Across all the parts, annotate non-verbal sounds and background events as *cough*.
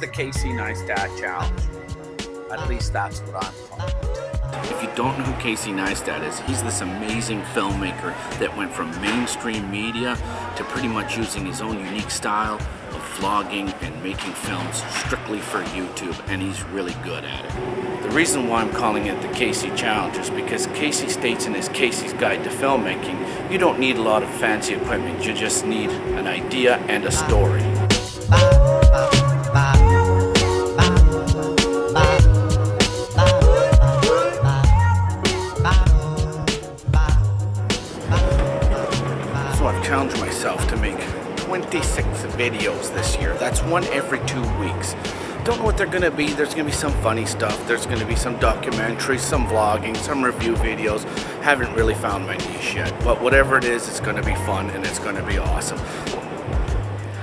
the Casey Neistat Challenge. At least that's what I'm calling it. If you don't know who Casey Neistat is, he's this amazing filmmaker that went from mainstream media to pretty much using his own unique style of vlogging and making films strictly for YouTube, and he's really good at it. The reason why I'm calling it the Casey Challenge is because Casey states in his Casey's Guide to Filmmaking, you don't need a lot of fancy equipment, you just need an idea and a story. So I've challenged myself to make 26 videos this year. That's one every two weeks. Don't know what they're gonna be. There's gonna be some funny stuff. There's gonna be some documentaries, some vlogging, some review videos. Haven't really found my niche yet. But whatever it is, it's gonna be fun and it's gonna be awesome.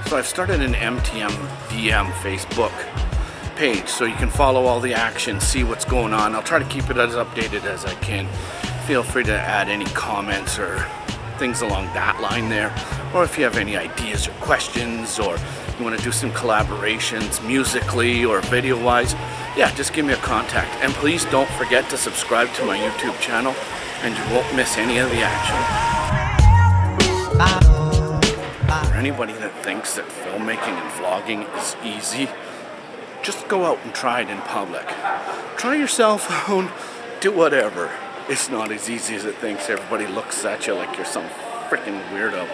So I've started an MTM DM Facebook page so you can follow all the action, see what's going on. I'll try to keep it as updated as I can. Feel free to add any comments or things along that line there. Or if you have any ideas or questions or you want to do some collaborations musically or video wise, yeah, just give me a contact. And please don't forget to subscribe to my YouTube channel and you won't miss any of the action. For anybody that thinks that filmmaking and vlogging is easy, just go out and try it in public. Try your cell *laughs* phone, do whatever. It's not as easy as it thinks. Everybody looks at you like you're some freaking weirdo.